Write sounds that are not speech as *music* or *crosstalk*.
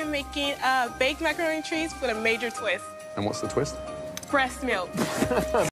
am making uh, baked macaroni and cheese with a major twist. And what's the twist? Breast milk. *laughs*